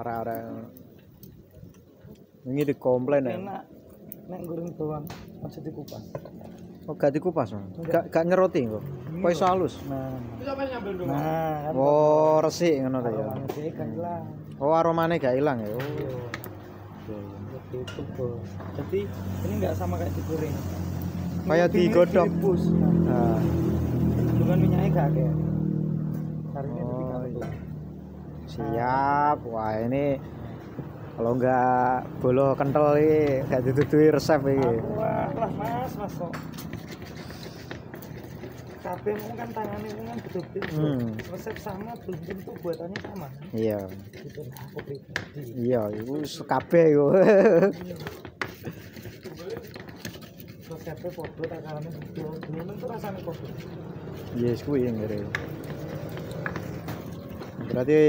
arek-arek ini dikomplain ya? Enak. Nek goreng bawang aja dikupas. Oh gak dikupas Mas? gak gak nyeroti kok? Kok iso halus? Nah. Nah kan oh resik ngono ta ya? Kan hilang. Oh aromane gak ilang ya? Oh. Iya, iya, iya. itu bos. Jadi ini nggak sama kayak digoreng. Kayak digodok. direbus. Ah, bukan minyaknya gak kayak Sarinya Oh, lebih iya. kental. Siap. Wah ini kalau nggak bolo kental ini gak ditutui resep ini. Wah lah mas mas kok. Mau kan tangannya itu kan betul-betul Hmm. resep sama belum tentu buatannya sama. Iya. Gitu lah aku pribadi. Iya itu kabeh itu resepnya podo takarannya betul belum tentu rasanya podo yes kuwi ngene. Berarti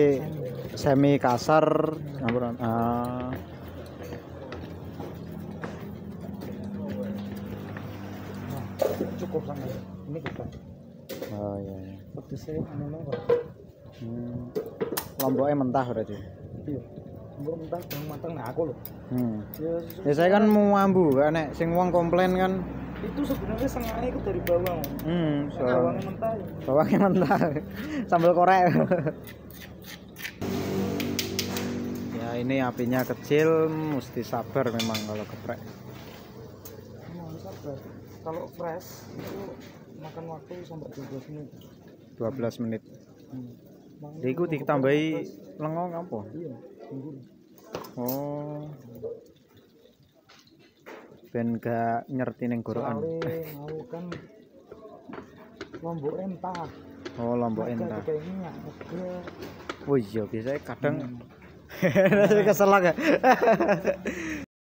semi kasar. Campuran ah. Nah cukup sama ini. Kita. Oh iya iya. Pedesnya anu nongol hmm. lomboknya mentah berarti? Iya. Belum mentah belum matang nah aku loh. Hmm. ya ya saya kan mau ambu nek sing wong komplain kan. Itu sebenarnya setengahnya itu dari bawang. Hmm so, bawangnya mentah. ya bawangnya mentah. Sambal korek ya ini apinya kecil mesti sabar memang kalau geprek sabar. Kalau fresh itu makan waktu sampai 12 menit. 12 menit Hmm. Jadi itu ditambahi lengong apa Iya, oh ben gak nyerti ning gorokan Soalnya mau kan lombok entah. oh lombok entah oh iya biasanya kadang Hmm. Kesel ya